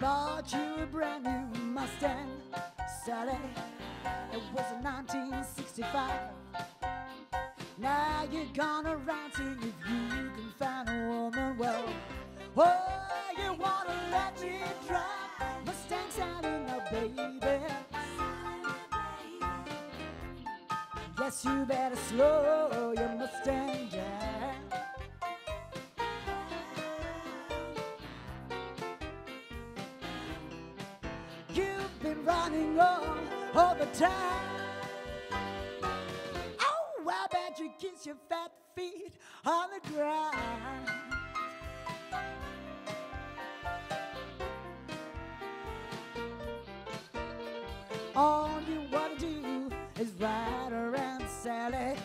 bought you a brand new Mustang Sally. It was in 1965. Now you're gonna see if you can find a woman well. Oh, you wanna let me drive Mustang Sally now, baby. Yes, you better slow your Mustang running all, all the time. Oh, I bet you kiss your fat feet on the ground. All you wanna do is ride around, Sally.